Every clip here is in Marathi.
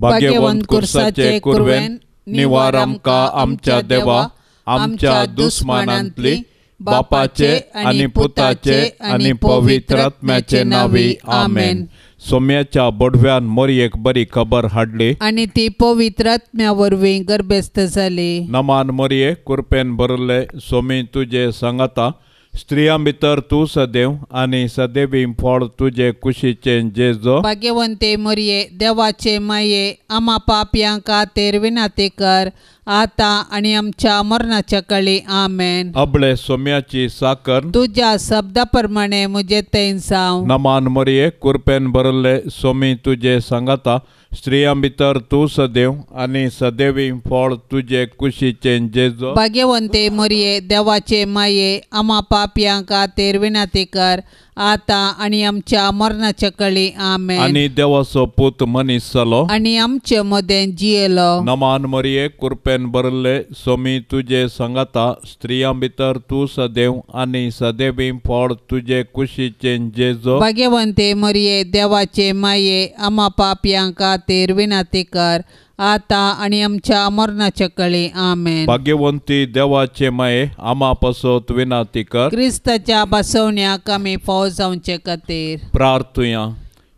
भाग्यवंत कुर्साचे कुरवेन निवार आमकां आमच्या देवा आमच्या दुस्मानांतली बापाचे आणि पुताचे आणि पवित्र आत्म्याचे नावी आमेन. सोम्याच्या बोडव्यान मोरयेक बरी खबर हाडली. आणि ती पवित्र आत्म्या वरवीं गर्भस्थ जाली नमान मोरये कुरपेन भरले सोमी तुजे सांगाता स्त्रियां भितर तूं सदैव आनी सदैवी फळ तुजे कुशीचे जेजो. भाग्यवंते मरिये देवाचे माये आम्हा पापयांक खातीर विनाती कर आता आणि आमच्या मरणाच्या काळी. आमेन. अबळे सोम्याची साकर तुझ्या शब्दा प्रमाणे मुझे तैन साव. नमान मोरये कुरपेन भरले सोमी तुजे सांगाता. स्त्रियां भितर तूं सदैव आनी सदैवी फळ तुजे कुशीचे जेजो भाग्यवंते मरिये देवाचे माये अमा पापयांक खातीर ते कर आता आणि आमच्या मरणाच्या काळी आमेन आनी देवाचो पूत मनीस जालो आणि आमचे मदें जियेलो नमान मोरये कुरपेन भरले सोमी तुजे सांगाता स्त्रियां भितर तूं सदैव आनी सदैवी फळ तुजे कुशीचे जेजो भाग्यवंते मरिये देवाचे माये आम्हा पापयांक खातीर विनाती कर आता आणि आमच्या मरणाच्या काळी आमेन भाग्यवंती देवाचे माये आमा पासत विनाती कर क्रिस्ताच्या बसवण्याक आमी फाव जावचे खातीर प्रार्थुया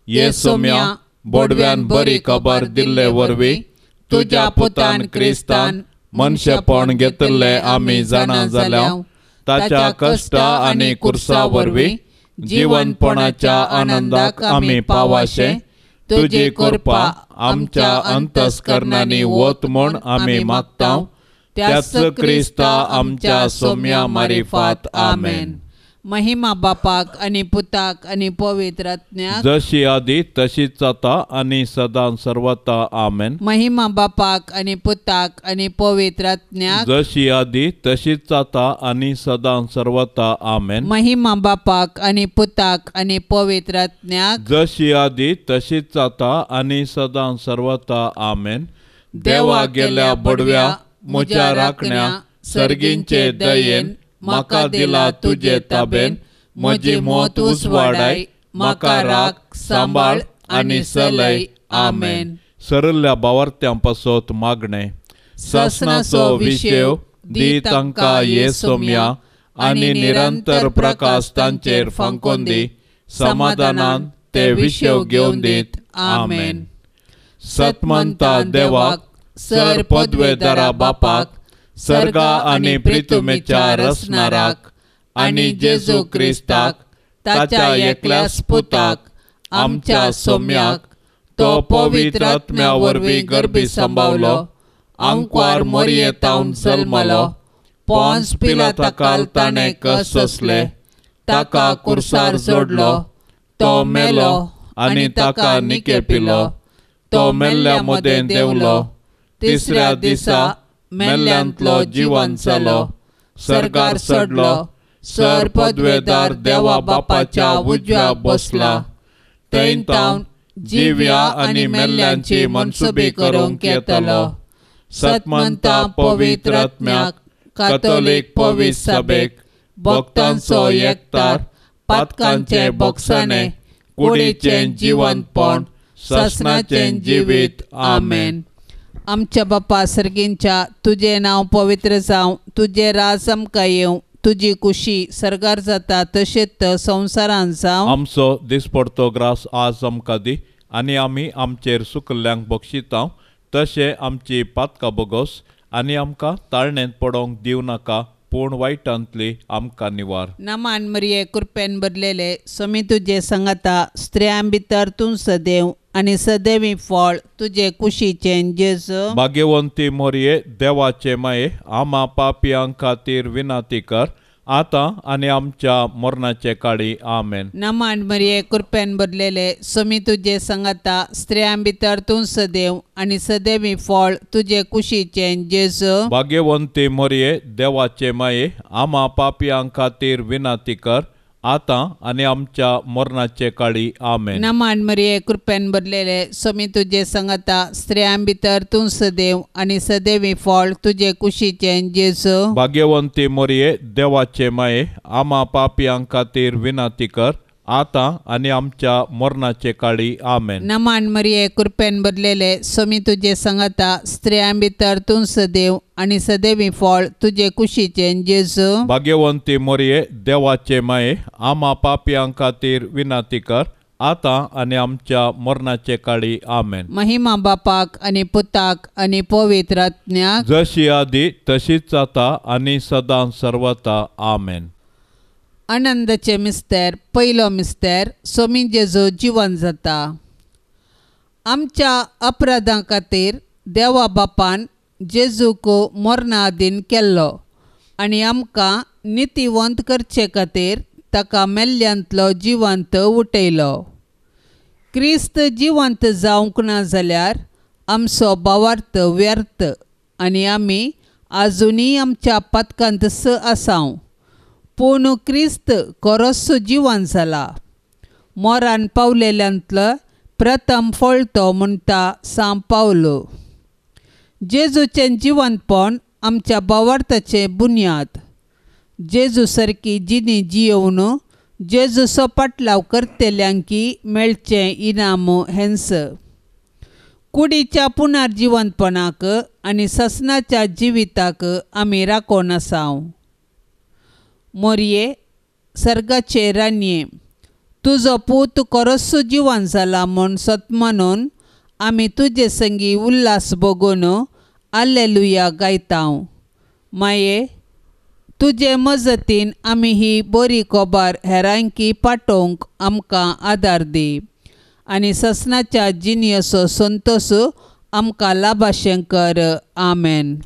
ये सोम्या बोडव्यान बरी खबर दिल्ले वरवी तुज्या पुतान क्रिस्तान मनशेपण घेतले आमी जाणा जाल्या ताच्या कश्टा आनी कुर्सा वरवी जीवनपणाच्या आनंदाक आमी पावाशे तुजी कृपा आमच्या अंतस्करणांनी वत म्हूण आमी मागताव. त्याच क्रिस्ता आमच्या सोम्या मारिफात. आमेन. महिमा बापाक आणि पुताक आणि पवित्र जशी आदी तशीच जाता आनी सदां सर्वता आमेन. महिमा बापाक आणि पुताक आणि पवित्र जशी आदी तशीच जाता आनी सदां सर्वता आमेन. महिमा बापाक आणि पुताक आणि पवित्र जशी आदी तशीच जाता आनी सदां सर्वता आमेन. देवा गेल्या बडव्या म्हज्या राखण्या सर्गींचे दयेन. म्हाका दिला तुजे ताबेन म्हजी मोत उसवाडाय म्हाका राख सांबाळ आनी सलय आमेन सरल्या बावर्त्यां पासत मागणे ससनाचो विशेव दी तांकां ये सोम्या आनी निरंतर प्रकाश तांचेर फांकोन दी समाधानान ते विशेव घेवन दीत आमेन सतमंता देवाक सर पदवेदारा बापाक सर्गा आनी प्रितुमेच्या रसनाराक आनी जेजू क्रिस्ताक ताच्या एकल्या स्पुताक आमच्या सोम्याक तो पवित्र आत्म्या वरवीं गर्भी सांबावलो अंकवार मोरयेतावन जल्मलो पॉन्स पिलाताकाल ताणें कस सोसले ताका कुर्सार जोडलो तो मेलो आनी ताका निके पिलो तो मेल्ल्या मदें देवलो तिसऱ्या दिसा मेल्ल्यांतलो जिवन सरकार सडलो सर पदवेदार देवा बापाच्या उजव्या बसला. थंय तावन जिव्या आनी मेल्ल्यांची मनसुबी करूंक येतलो सतमंता पवित्र आत्म्याक कातोलीक पवित्र सभेक भक्तांचो एकतार पातकांचे बक्षाने कुडीचे जिवनपण ससनाचे जिवीत. आमेन. आमच्या बाप्पा सर्गींच्या तुझे नाव पवित्र जावं तुझे राज आमकां येवं तुजी कुशी सरकार जाता तशेंच संवसारान जावं आमचो दिसपडतो ग्रास आज आमकां दी आनी आमी आमचेर सुकल्ल्यांक बक्षितांव तशें आमची पातकां बोगोस आनी आमकां ताळणेंत पडोवंक दिवं नाका. आमकां निवार. नमान मरिये कृपेन बदलेले समी तुजे सांगाता स्त्रियां भितर तूं सदैव आनी सदैवी फळ तुजे कुशीचे जेजू भाग्यवंती मोरये देवाचे माये आमा पापयांक खातीर विनाती कर आतां आनी आमच्या मरणाचे काळी. आमेन. नमान मरिये कृपेन बदलेले समी तुजे सांगाता स्त्रियां भितर तूं सदैव आनी सदैवी फळ तुजे कुशीचे जेजू भाग्यवंती मोरये देवाचे माये आमा पापयांक खातीर विनाती कर आतां आनी आमच्या मरणाचे काळी आमेन. नमान मरिये कृपेन बदलेले समी तुजे सांगाता स्त्रियां भितर तूं सदैव आनी सदैवी फळ तुजे कुशीचे जेजू भाग्यवंती मोरये देवाचे माये आमा पापयांक खातीर विनाती कर आता आणि आमच्या मरणाचे काळी आमेन नमान मरिये कृपेन बदलेले सोमी तुझे संगता स्त्रियां भितर तूं सदैव आणि सदैवी फळ तुझे कुशीचे जेजू भाग्यवंती मोरये देवाचे माये आम्हा पापयां खातीर विनाती कर आता आणि आमच्या मरणाचे काळी आमेन महिमा बापाक आणि पुताक आणि पवित्र आत्म्याक जशी आधी तशीच आता आणि सदां सर्वता आमेन आनंदाचे मिस्तेर पयलो मिस्तेर सोमी जेजो जिवन जाता। आमच्या अपराधां खातीर देवा बापान जेजूक मरणा केल्लो आनी आमकां नितीवंत करचे खातीर ताका मेल्ल्यांतलो जिवंत उठयलो। क्रिस्त जिवंत जावंक ना जाल्यार आमचो भावार्थ व्यर्थ आनी आमी आजुनी आमच्या पथकांत स आसांव पूण क्रिस्त खरोच जिवन जाला मोरान पावलेल्यांतलो प्रथम फळ तो म्हणटा साम पावलो. जेजूचें जिवनपण आमच्या भावार्थाचें बुन्याद. जेजू सारकी जिणी जियोवन जेजूचो पाटलाव करतेल्यांकी मेळचें इनाम हेंस. कुडीच्या पुनर्जिवंतपणाक आनी ससनाच्या जिविताक आमी राखोन आसाव मोरये सर्गाचे रानये तुजो पूत खरोच जिवन जाला म्हूण सतमानून आमी तुजे संगी उल्हास बगून आल्लेलुया गायतांव. माये तुजे मजतीन आमी ही बरी कोबार हेरांकी पाठोवंक आमकां आदार दी. आनी ससनाच्या जिनियसो संतोस आमकां लाभाशें कर आमेन.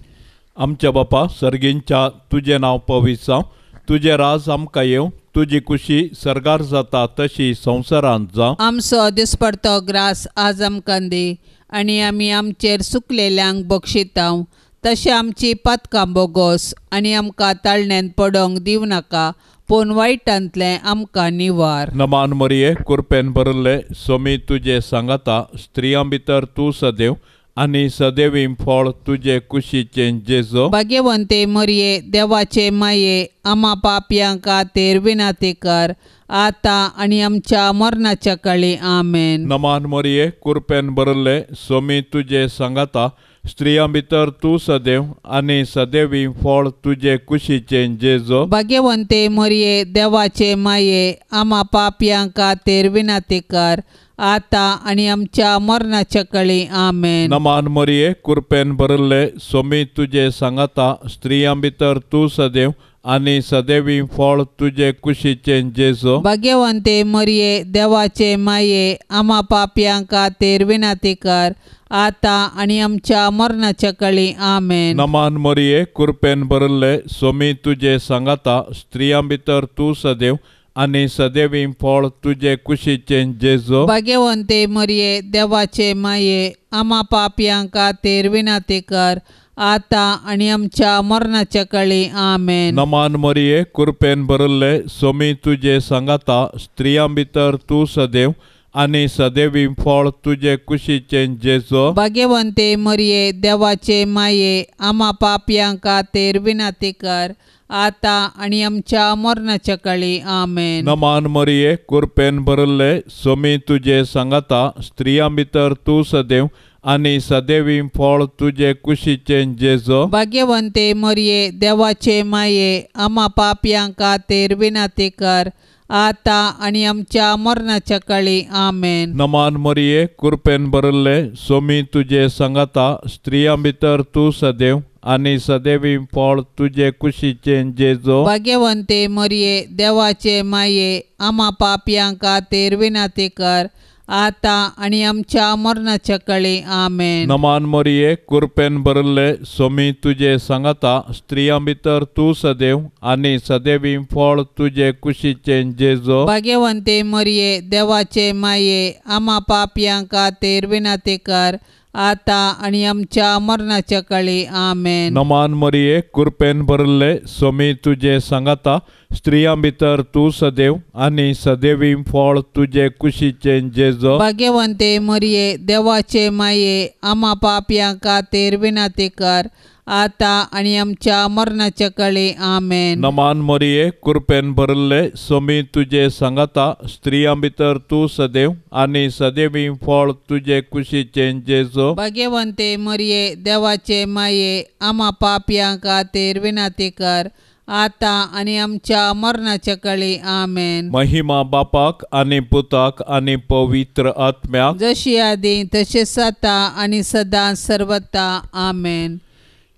आमच्या बापा सर्गींच्या तुजें नांव पवित्र. जावं तुजें राज आमकां येवं तुजी खुशी सरगार जाता तशी संवसारांत जावं आमचो दिसपडतो ग्रास आज आमकां दी आनी आमी आमचेर सुकलेल्यांक बक्षितांव. तशें आमची पातकां बोगोस आनी आमकां ताळण्यांत पडोवंक दिव नाका पूण वायटांतलें आमकां निवार. नमान मरिये कुरपेन भरले सोमी तुजे सांगाता स्त्रियां भितर तूं सदैव आनी सदैवी फळ तुजे कुशीचें जेजो. भाग्यवंते मरये देवाचे माये आमा पापयां खातीर विनाती कर. आतां आनी आमच्या मरणाच्या काळी आमेन. नमान मरिये कुरपेन भरले सोमी तुजे सांगाता स्त्रियां भितर तूं सदैव आनी सदैवी फळ तुजे कुशीचें जेजो. भाग्यवंते मरये देवाचे माये आमा पापयां खातीर विनाती कर. आतां आनी आमच्या मरणाच्या काळी आमेन नमान मरिये कुरपेन भरले सोमी तुजे सांगाता स्त्रियां भितर तूं सदैव आनी सदैवी फळ तुजे कुशीचें जेजो भाग्यवंते मरये देवाचे माये आमा पापयां खातीर विनाती कर आतां आनी आमच्या मरणाच्या काळी आमेन नमान मरिये कुरपेन भरले सोमी तुजे सांगाता स्त्रियां भितर तूं सदैव आनी सदैवी फळ तुजे कुशीचें जेजो. भाग्यवंते मरये देवाचे माये आमा पापयां खातीर विनाती कर. आतां आनी आमच्या मरणाच्या काळी आमेन. नमान मरिये कुरपेन भरले सोमी तुजे सांगाता स्त्रियां भितर तूं सदैव आनी सदैवी फळ तुजे कुशीचें जेजो. भाग्यवंते मरये देवाचे माये आमा पापयां खातीर विनाती कर. आतां आनी आमच्या मरणाच्या काळी. आमेन. नमान मरिये कुरपेन भरले सोमी तुजे सांगाता स्त्रियां भितर तूं सदैव आनी सदैवी फळ तुजे कुशीचें जेजो. भाग्यवंते मरये देवाचे माये आमा पापयां खातीर विनाती कर. आतां आनी आमच्या मरणाच्या काळी. आमेन. नमान मरिये कुरपेन भरले सोमी तुजे सांगाता स्त्रियां भितर तूं सदैव आनी सदैवी फळ तुजे कुशीचें जेजो. भाग्यवंते मरये देवाचे माये आमा पापयां खातीर विनाती कर. आतां आनी आमच्या मरणाच्या काळी आमेन. नमान मरिये कुरपेन भरले सोमी तुजे सांगाता स्त्रियाँ भितर तूं सदैव आनी सदैवी फळ तुजे कुशीचें जेजो. भाग्यवंते मरये देवाचे माये आमा पापयां खातीर विनाती कर. आतां आनी आमच्या मरणाच्या काळी. आमेन. नमान मरिये कुरपेन भरले सोमी तुजे सांगाता स्त्रियां भितर तूं सदैव आनी सदैवी फळ तुजे कुशीचें जेजो भाग्यवंते मरये देवाचे माये आमा पापयां खातीर विनाती कर. आता आणि आमच्या मरणाच्या काळी. आमेन. नमान मोरये कृपेन भरले सोमी तुझे सांगाता स्त्रियां भितर तू सदैव आणि सदैवी फळ तुझे कुशीचे जेजो भाग्यवंते मरिये देवाचे माये आम्हा पापयां खातीर विनाती कर. आता आणि आमच्या मरणाच्या काळी. आमेन. महिमा बापाक आणि पुताक आणि पवित्र आत्म्याक. जशी आधी तसेच आता आणि सदा सर्वता आमेन.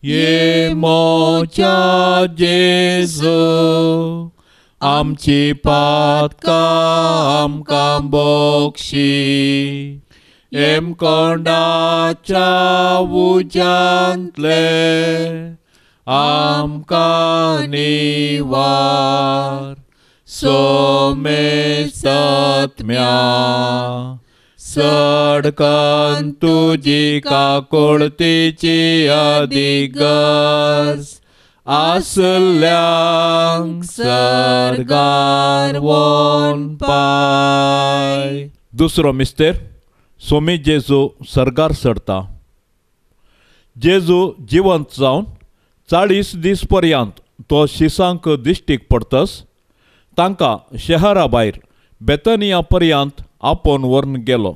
ये मोच्या जेजो आमची पातका आमकां बोक्षी एम कोंडाच्या उजांतले आमकां निवार सोमे सत्म्या सडकन तुजी काकोळतीची अधिगर्स आसल्यांक सरगार वन पाय. दुसरो मिस्तेर सोमी जेजू सरगार सरता जेजू जिवंत जावन चाळीस दीस पर्यंत तो शिसांक दिश्टीक पडतस. तांकां शहरा भायर बेतनिया पर्यंत आपोवन वर्ण गेलो.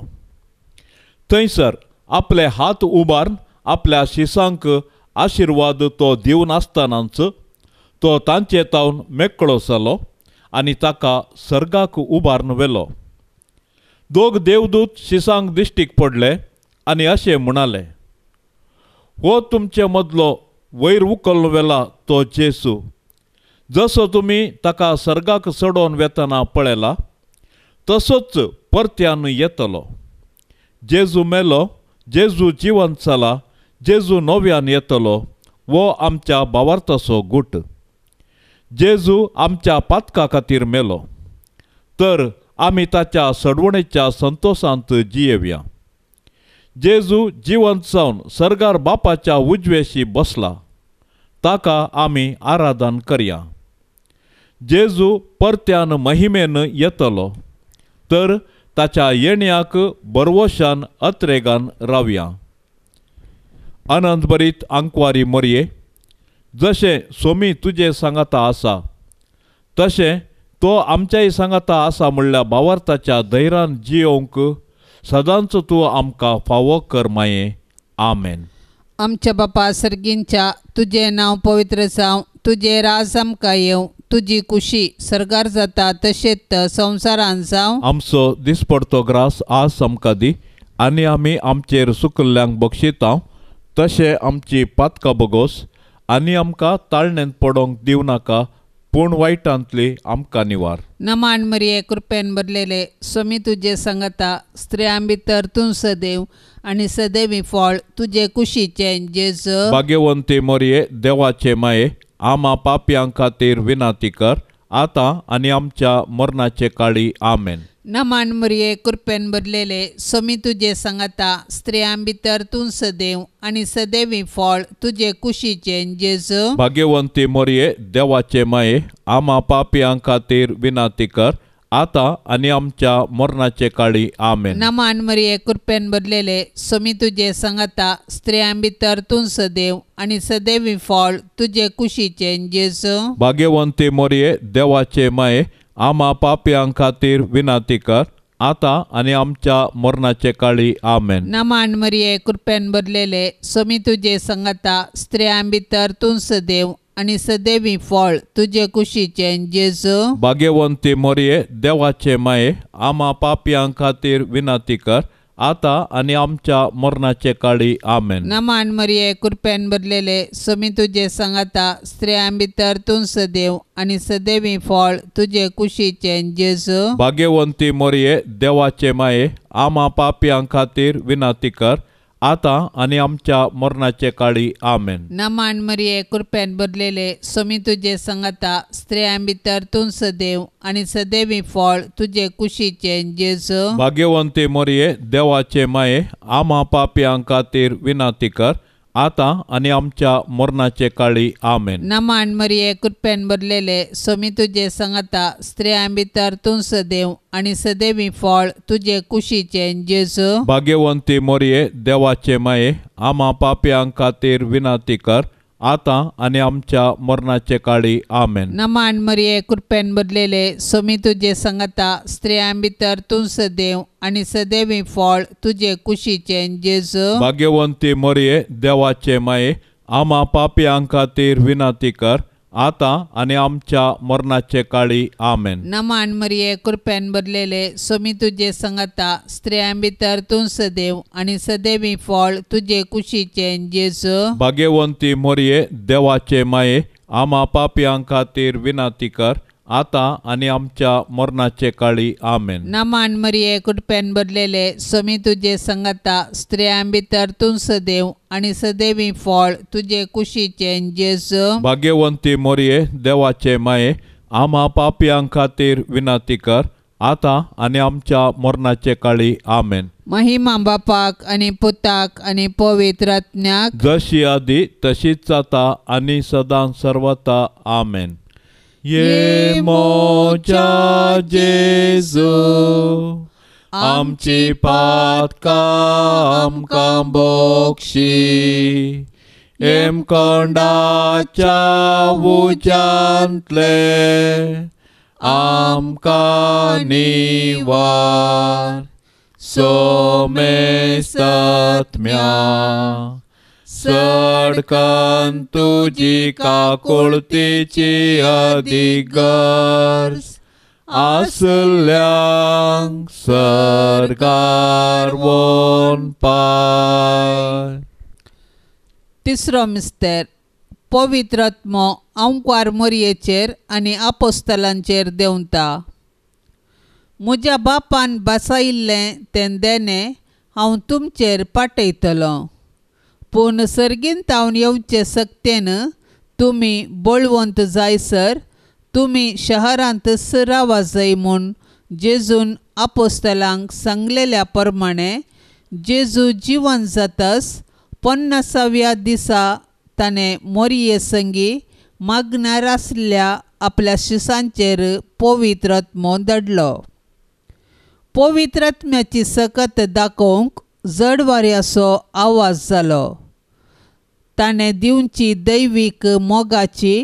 थंयसर आपले हात उबारून आपल्या शिसांक आशिर्वाद तो दिवन आसतनाच तो तांचे तावन मेकळो जालो आनी ताका सर्गाक उबारून व्हेलो दोग देवदूत शिसांक दिश्टीक पडले आनी अशें म्हणाले हो तुमचे मदलो वयर उखलून व्हेला तो जेसू. जसो तुमी ताका सर्गाक चडोवन वेतना पळयला तसोच परत्यान येतलो. जेजू मेलो जेजू जिवंत जाला जेजू नव्यान येतलो वो आमच्या बावार्थाचो गुट. जेजू आमच्या पातका खातीर मेलो. तर आमी ताच्या सडवणेच्या संतोशांत जियेवया. जेजू जिवंत जावन सरगार बापाच्या उजवेशी बसला. ताका आमी आराधन करया. जेजू परत्यान महिमेन येतलो. तर ताच्या येण्याक बरवशान अत्रेगान रावया. आनंदभरीत आंकवारी मरये जशें सोमी तुजे सांगाता आसा तशें तो आमच्याय सांगाता आसा म्हणल्या भावार्थाच्या धैर्यान जियोंक सदांच तूं आमकां फावो कर माये. आमेन. आमच्या बापा सर्गींच्या तुझे नाव पवित्र जावं तुझे राज आमकां येवं तुजी कुशी सरगार जाता तशेंच संवसारान जावं. आमचो दिसपडतो ग्रास आज आमकां दी आनी आमी आमचेर सुकल्ल्यांक बक्षिता तशें आमची पातकां बगोस आनी आमकां ताळणेंत पडोंक दिवं नाका पूण वायटांतली आमकां निवार. नमान मरिये कृपेन भरलेले स्वामी तुजे सांगता स्त्रियां भितर तूं सदैव आनी सदैवी फळ तुजे कुशीचे जेज भाग्यवंती मोरये देवाचे माये आमा पापयां खातीर विनाती कर. आतां आनी आमच्या मरणाचे काळी आमेन. नमान मरिये कृपेन भरलेले स्वामी तुजे सांगता स्त्रियां भितर तूं सदैव आनी सदैवी फळ तुजे कुशीचे जेज भाग्यवंती मोरये देवाचे माये आमा पापयां खातीर विनाती कर. आतां आनी आमच्या मरणाचे काळी आमेन. नमान मरिये कृपेन भरलेले स्वामी तुजे सांगता स्त्रियां भितर तूं सदैव आनी सदैवी फळ तुजे कुशीचे जेज भाग्यवंती मोरये देवाचे माये आमा पापयां खातीर विनाती कर आतां आनी आमच्या मरणाचे काळी आमेन नमान मरिये कृपेन भरलेले स्वामी तुजे सांगता स्त्रियां भितर तूं सदैव आनी सदैवी फळ तुजे कुशीचे जेज. भाग्यवंती मोरये देवाचे माये आमा पापयां खातीर विनाती कर. आतां आनी आमच्या मरणाचे काळी आमेन. नमान मरिये कृपेन भरलेले स्वामी तुजे सांगता स्त्रियां भितर तूं सदैव आनी सदैवी फळ तुजे कुशीचे जेज. भाग्यवंती मोरये देवाचे माये आमा पापयां खातीर विनाती कर. आतां आनी आमच्या मरणाचे काळी आमेन. नमान मरिये कृपेन भरलेले स्वामी तुजे सांगता स्त्रियां भितर तूं सदैव आनी सदैवी फळ तुजे कुशीचे जेज. भाग्यवंती मोरये देवाचे माये आमा पापयां खातीर विनाती कर. आतां आनी आमच्या मरणाचे काळी आमेन. नमान मरिये कृपेन भरलेले स्वामी तुजे सांगता स्त्रियां भितर तूं सदैव आनी सदैवी फळ तुजे कुशीचे जेज. भाग्यवंती मोरये देवाचे माये आमा पापयां खातीर विनाती कर आता आणि आमच्या मरणाचे काळी आमेन. नमान मरिये कृपेन बदलेले सोमी तुझे संगता स्त्रियां भितर तूं सदैव आनी सदैवी फळ तुझे कुशीचे जेजू भाग्यवंती मरिये देवाचे माये आम्हा पापयांक खातीर विनंती कर आता आणि आमच्या मरणाचे काळी आमेन. नमान मरिये कृपेन बदलेले सोमी तुझे संगता स्त्रियां भितर तूं सदैव आनी सदैवी फळ तुझे कुशीचे जेजू भाग्यवंती मरिये देवाचे माये आम्हा पापयांक खातीर विनंती कर आता आणि आमच्या मरणाचे काळी आमेन. नमान मरिये कृपेन बदलेले सोमी तुझे संगता स्त्रियां भितर तूं सदैव आनी सदैवी फळ तुझे कुशीचे जेजू भाग्यवंती मोरये देवाचे माये आम्हा पापयांक खातीर विनंती कर आता आणि आमच्या मरणाचे काळी आमेन महिमा बापाक आणि पुताक आणि पवित्र जशी आधी तशीच आता आणि सदां सर्वता आमेन ये मोच्या जेजू आमची पातका आमकां बोक्षी एम कोंडाच्या उच्यांतले आमकां निवार सोमे सत्म्या सडकान तुजी काकुळतीची अधिगर्स आसल्यांक सरकार वोन पाय. तिसरो मिस्तेर पवित्रत्मो अंकार मोरयेचेर आनी आपोस्तलांचेर देंवता म्हज्या बापान बासायिल्लें तें देणें हांव तुमचेर पाठयतलों पूण सर्गीन तावन येवचे सक्तेन तुमी बळवंत जायसर तुमी शहरांत रावा जाय म्हूण जेजून आपोस्तलांक सांगलेल्या प्रमाणे जेजू जिवन जातास पन्नासाव्या दिसा ताणें मोरये संगी मागणार आसल्या आपल्या शिसांचेर पवित्रत्मो दडलो. पवित्रत्म्याची सकत दाखोवंक जड वाऱ्याचो आवाज जालो. ताणें दिवची दैवीक मोगाची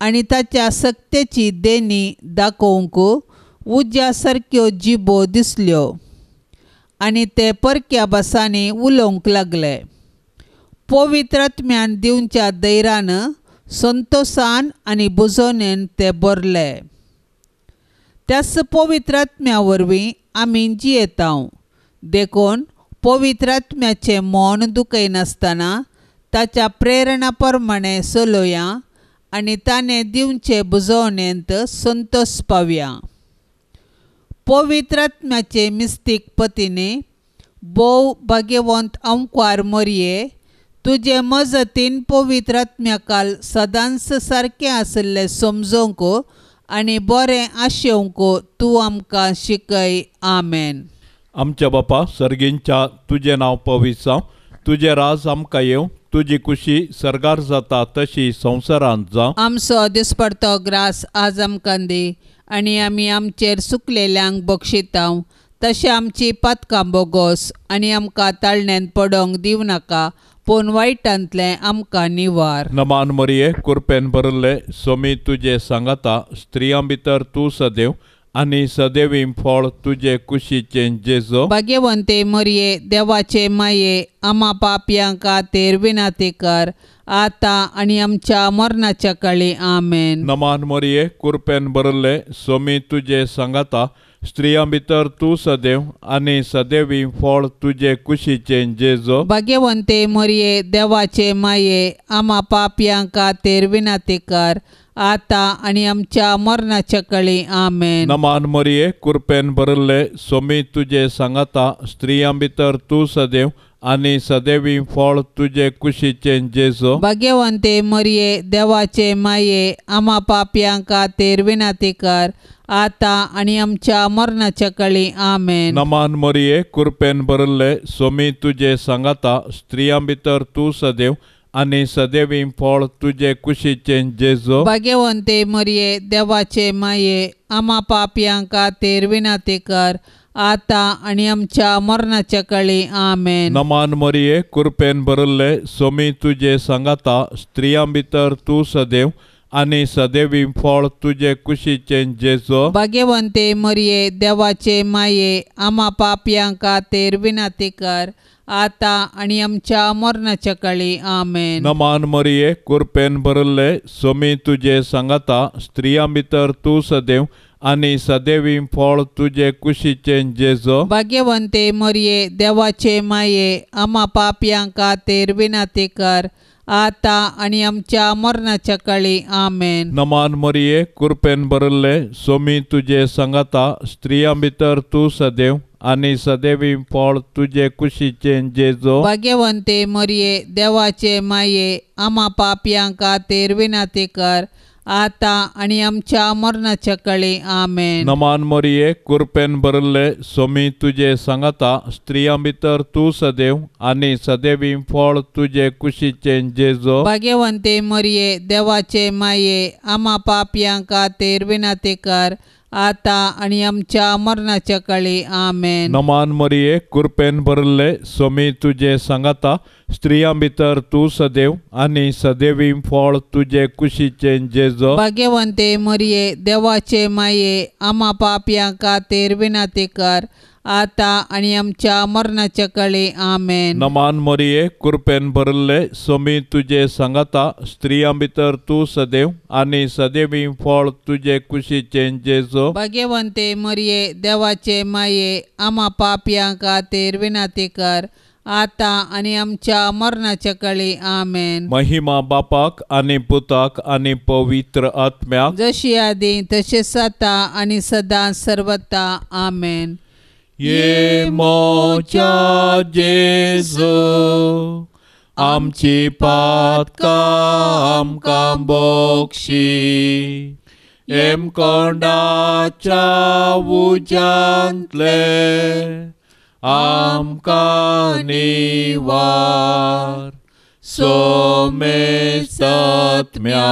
आनी ताच्या सक्तेची देणी दाखोवंक उज्या सारक्यो जिबो दिसल्यो. आनी ते परक्या बसांनी उलोवंक लागले. पवित्रात्म्यान दिवच्या दैरान संतोसान आनी बुजोवणेन ते भरले त्याच पवित्रात्म्या वरवीं आमी जियेताव देखून पवित्रात्म्याचें मन दुखयनासतना ताच्या प्रेरणा प्रमाणे चलोया आनी ताणें दिवचे बुजोवणेंत संतोश पावया. पवित्रात्म्याचे मिस्तीक पतीने बोव भाग्यवंत अंकार मोरये तुजे मजतीन पवित्रात्म्याकाल सदांच सारकें आसलें समजोवंक आनी बरें आशेवंक तूं आमकां शिकय. आमेन. आमच्या बापा सर्गींच्या तुजें नांव पवित्र जावं तुजें राज आमकां येवं तुजी खुशी सरगार जाता तशी संवसारांत जावं आमचो दिसपडतो ग्रास आज आमकां दी आनी आमी आमचेर सुकलेल्यांक बक्षिताव. तशें आमची पातकां बोगोस आनी आमकां ताळण्यांत पडोंक दिव नाका पूण वायटांतलें आमकां निवार. नमान मरिये कुरपेन भरले सोमी तुजे सांगाता स्त्रियां भितर तूं सदैव आनी सदैवी फळ तुजे कुशीचें जेजो. भाग्यवंते मरये देवाचे माये आमा पापयां खातीर विनाती कर. आतां आनी आमच्या मरणाच्या काळी आमेन. नमान मरिये कुरपेन भरले सोमी तुजे सांगाता स्त्रियां भितर तूं सदैव आनी सदैवी फळ तुजे कुशीचें जेजो भाग्यवंते मरये देवाचे माये आमा पापयां खातीर विनाती कर. आतां आनी आमच्या मरणाच्या काळी आमेन. नमान मरिये कुरपेन भरले सोमी तुजे सांगाता स्त्रियां भितर तूं सदैव आनी सदैवी फळ तुजे कुशीचें जेजो. भाग्यवंते मरये देवाचे माये आमा पापयां खातीर विनाती कर. आतां आनी आमच्या मरणाच्या काळी आमेन. नमान मरिये कुरपेन भरले सोमी तुजे सांगाता स्त्रियां भितर तूं सदैव आनी सदैवी फळ तुजे कुशीचें जेजो. भाग्यवंते मरये देवाचे माये आमा पापयां खातीर विनाती कर. आता आणि आमच्या मरणाच्या काळी आमेन नमान मरिये कृपेन भरले सोमी तुझे सांगाता स्त्रियां भितर तूं सदैव आनी सदैवी फळ तुझे कुशीचे जेजो भाग्यवंते मरिये देवाचे माये आम्हा पापयांक खातीर विनाती कर आता आणि आमच्या मरणाच्या काळी आमेन नमान मरिये कृपेन भरले सोमी तुझे सांगाता स्त्रियां भितर तूं सदैव आनी सदैवी फळ तुझे कुशीचे जेजो. भाग्यवंते मरिये देवाचे माये आम्हा पापयांक खातीर विनाती कर. आता आणि आमच्या मरणाच्या काळी आमेन. नमान मरिये कृपेन भरले सोमी तुझे सांगाता स्त्रियां भितर तूं सदैव आनी सदैवी फळ तुझे कुशीचे जेजो. भाग्यवंते मरिये देवाचे माये आम्हा पापयांक खातीर विनाती कर. आता आणि आमच्या मरणाच्या काळी आमेन नमान मरिये कृपेन भरले सोमी तुझे सांगाता स्त्रियां भितर तूं सदैव आनी सदैवी फळ तुझे कुशीचे जेजो भाग्यवंते मरिये देवाचे माये आम्हा पापयांक खातीर विनाती कर आता आणि आमच्या मरणाच्या काळी. आमेन. नमान मरिये कृपेन भरले सोमी तुझे सांगाता स्त्रियां भितर तूं सदैव आनी सदैवी फळ तुझे कुशीचे जेजो भाग्यवंते मरिये देवाचे माये आम्हा पापयांक खातीर विनाती कर. आता आणि आमच्या मरणाच्या काळी. आमेन. नमान मरिये कृपेन भरले सोमी तुझे सांगाता स्त्रियां भितर तूं सदैव आनी सदैवी फळ तुझे कुशीचे जेजो भाग्यवंते मरिये देवाचे माये आम्हा पापयांक खातीर विनाती कर. आता आणि आमच्या मरणाच्या काळी. आमेन. महिमा बापाक आनी पुताक आनी पवित्र आत्म्याक. जशी आदी तशेंच आता आणि सदां सर्वता आमेन. ये मोच्या जेजो आमची पातका आमकां बोक्षी एम कोंडाच्या उजांतले आमकां निवार सोमे सत्म्या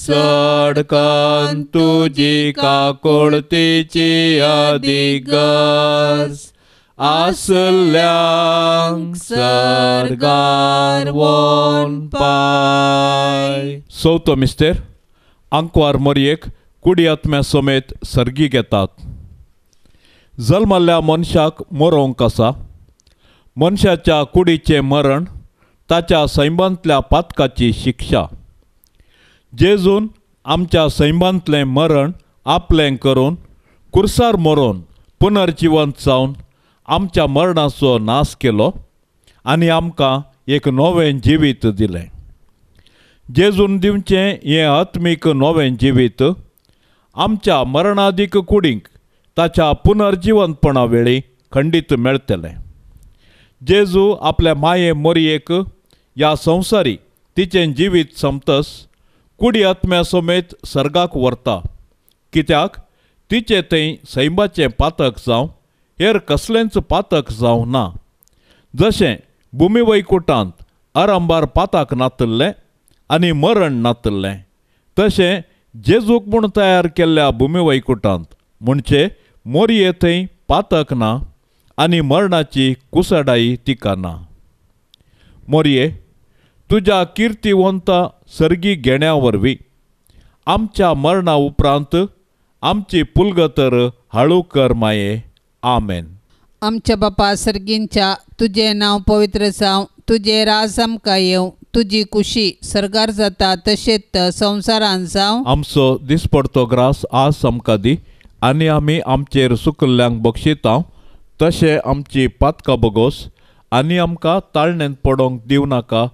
सडकन तुजी काकोळतीची अधिगर्स आसल्यांक सरगार वन पाय. चवथो मिस्टेर आंकवार मरयेक कुडी आत्म्या समेत सर्गी घेतात. जल्मल्ल्या मनशाक मरोंक आसा मनशाच्या कुडीचें मरण ताच्या सैमांतल्या पातकाची शिक्षा. जेजून आमच्या सैमांतलें मरण आपलें करून कुर्सार मरोवन पुनर्जिवंत जावन आमच्या मरणाचो नाश केलो आनी आमकां एक नवें जिवीत दिलें. जेजून दिवचें हें आत्मीक नवें जिवीत आमच्या मरणादीक कुडींक ताच्या पुनर्जिवंतपणा वेळी खंडीत मेळटलें. जेजू आपल्या माये मोरयेक ह्या संवसारी तिचें जिवीत संपतस कुडी आत्म्या समेत सर्गाक व्हरता कित्याक? तिचे थंय सैमाचें पातक जावं हेर कसलेंच पातक जावं ना. जशें भुमी वैकुटांत आरंबार पाताक नातल्लें आनी मरण नातल्लें तशें जेजूक म्हूण तयार केल्ल्या भुमी वैकुटांत म्हणचे मोरये थंय पातक ना आनी मरणाची कुसडाई तिका ना. मोरये तुज्या किर्तीवंत सर्गी घेण्या वरवीं आमच्या मरणा उपरांत आमची पुलगतर हाळू कर माये. आमेन. आमच्या बापा सर्गींच्या तुझें नांव पवित्र जावं तुजें राज आमकां येवं तुजी कुशी सरगार जाता तशेंच संवसारांत जावं. आमचो दिसपडतो ग्रास आज आमकां दी आनी आमी आमचेर सुकल्ल्यांक बक्षितांव तशें आमची पातकां बगोस आनी आमकां ताळणेंत पडोंक दिव नाका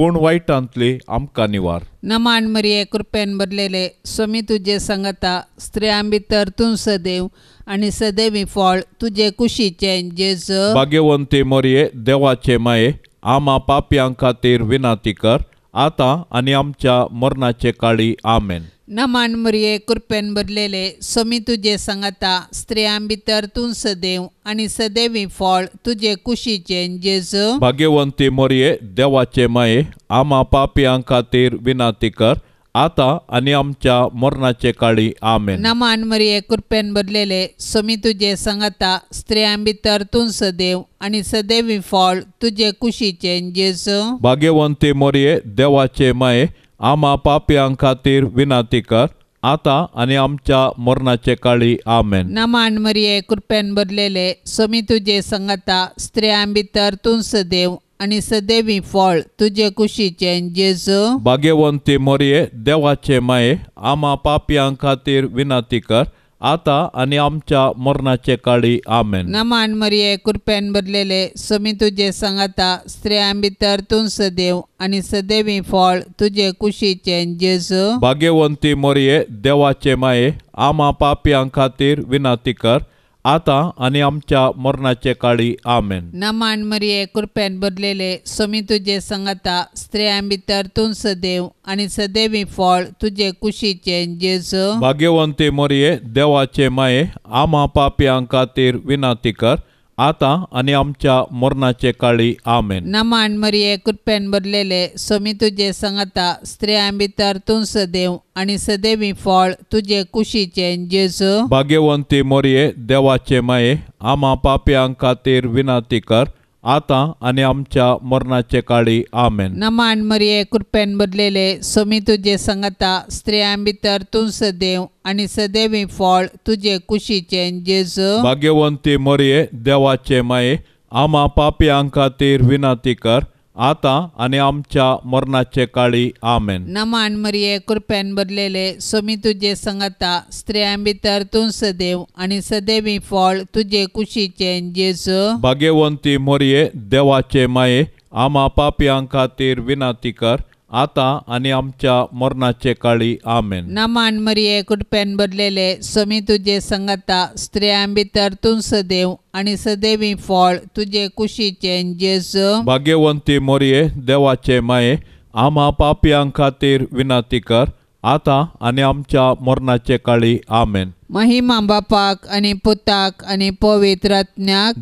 पूण वायटांतली आमकां निवार. नमान मरिये कृपेन भरलेले स्वामी तुजे सांगता स्त्रियां भितर तूं सदैव आनी सदैवी फळ तुजे कुशीचें जेज भाग्यवंती मोरये देवाचे माये आमा पापयां खातीर विनाती कर. आतां आनी आमच्या मरणाचे काळी आमेन. नमान मरिये कृपेन भरलेले स्वामी तुजे सांगता स्त्रियां भितर तूं सदैव आनी सदैवी फळ तुजे कुशीचें जेज भाग्यवंती मोरये देवाचे माये आमा पापयां खातीर विनाती कर आता आणि आमच्या मरणाचे काळी आमेन नमान मरिये कृपेन भरलेले समी तुझे सांगता स्त्रियां भितर तूं सदैव आणि सदैवी फळ तुझे कुशीचे जेजू भाग्यवंती मोरये देवाचे माये आम्हा पापयां खातीर विनाती कर. आता आणि आमच्या मरणाचे काळी आमेन. नमान मरिये कृपेन भरलेले समी तुझे सांगता स्त्रियां भितर तूं सदैव आणि सदैवी फळ तुझे कुशीचे जेजू. भाग्यवंती मोरये देवाचे माये आम्हा पापयां खातीर विनाती कर. आता आणि आमच्या मरणाचे काळी आमेन. नमान मरिये कृपेन भरलेले समी तुझे सांगता स्त्रियां भितर तूं सदैव आणि सदैवी फळ तुझे कुशीचे जेजू. भाग्यवंती मोरये देवाचे माये आम्हा पापयां खातीर विनाती कर आता आणि आमच्या मरणाचे काळी आमेन. नमान मरिये कृपेन भरलेले समी तुझे सांगता स्त्रियां भितर तूं सदैव आणि सदैवी फळ तुझे कुशीचे जेजू. भाग्यवंती मोरये देवाचे माये आम्हा पापयां खातीर विनाती कर. आता आणि आमच्या मरणाचे काळी आमेन. नमान मरिये कृपेन भरलेले समी तुझे सांगता स्त्रियां भितर तूं सदैव आणि सदैवी फळ तुझे कुशीचे जेजू भाग्यवंती मोरये देवाचे माये आम्हा पापयां खातीर विनाती कर आता आणि आमच्या मरणाचे काळी आमेन. नमान मरिये कृपेन भरलेले समी तुझे सांगता स्त्रियां भितर तूं सदैव आणि सदैवी फळ तुझे कुशीचे जेजू भाग्यवंती मोरये देवाचे माये आम्हा पापयां खातीर विनाती कर आता आणि आमच्या मरणाचे काळी आमेन. नमान मरिये कृपेन भरलेले समी तुझे सांगता स्त्रियां भितर तूं सदैव आणि सदैवी फळ तुझे कुशीचे जेजू भाग्यवंती मोरये देवाचे माये आम्हा पापयां खातीर विनाती कर आता आणि आमच्या मरणाचे काळी आमेन. नमान मरिये कृपेन भरलेले समी तुझे सांगता स्त्रियां भितर तूं सदैव आणि सदैवी फळ तुझे कुशीचे जेजू भाग्यवंती मोरये देवाचे माये आम्हा पापयां खातीर विनाती कर आता आणि आमच्या मरणाचे काळी आमेन महिमा बापाक आणि पुताक आणि पवित्र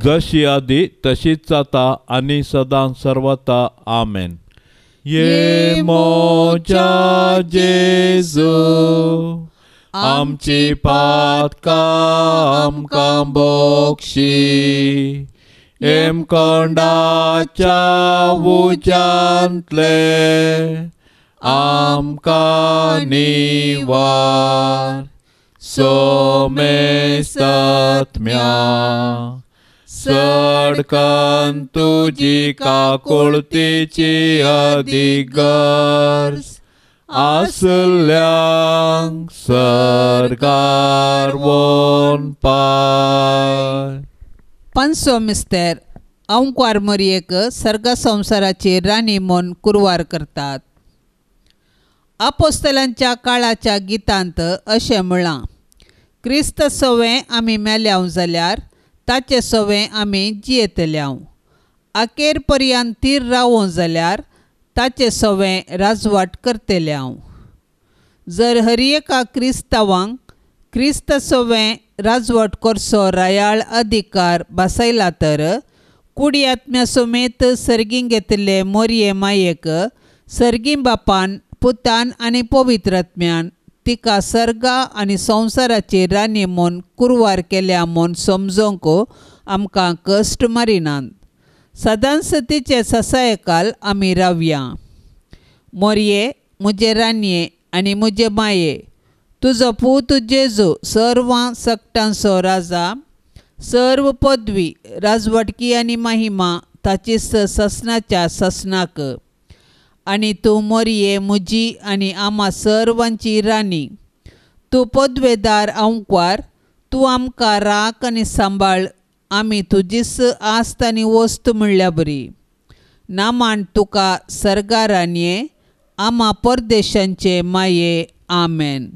जशी आधी तशीच आता आणि सदां सर्वता आमेन ये मोच्या जेजू आमची पातका आमकां बोक्षी एम कोंडाच्या उच्यांतले आमकां निवार सोमे सत्म्या सडकन तुजी काकुळतीची अधिगर आसल्यांक सरकार वोन पाय. पंचो मिस्तेर अंकवार मरयेक सर्ग संसाराची राणी म्हूण कुरवार करतात. आपोस्तलांच्या काळाच्या गितांत अशें म्हळां क्रिस्त सवें आमी मेल्याव जाल्यार ताचें सवें आमी जियेतल्यांव. अखेर पर्यंत तीर रावूं जाल्यार ताचे सवें राजवाट करतल्याव. जर हरियेका एका क्रिस्तांवांक क्रिस्त सवें राजवट करचो रायाळ अधिकार बसयला तर कुडी आत्म्या समेत सर्गीं घेतले मोरये मायेक सर्गीं बापान पुतान आनी पवित्रात्म्यान तिका सर्गा आनी संवसाराची राणी म्हूण कुरवार केल्या म्हूण समजोवंक आमकां कश्ट मारिनात सदांच तिचे ससायकाल आमी रावया. मोरये म्हजे रानये आनी म्हजे माये तुजो पूत जेजू सर्वां सकटांचो राजा सर्व पदवी राजवटकी आनी महिमा ताची ससनाच्या ससनाक. आनी तूं मोरये म्हजी आनी आम्हा सर्वांची राणी. तूं पदवेदार अंकवार. तूं आमकां राख आनी सांबाळ आमी तुजीच आस्त आनी वस्त म्हणल्या बरी नामान तुका सर्गा रानये आम्हा परदेशांचे माये. आमेन.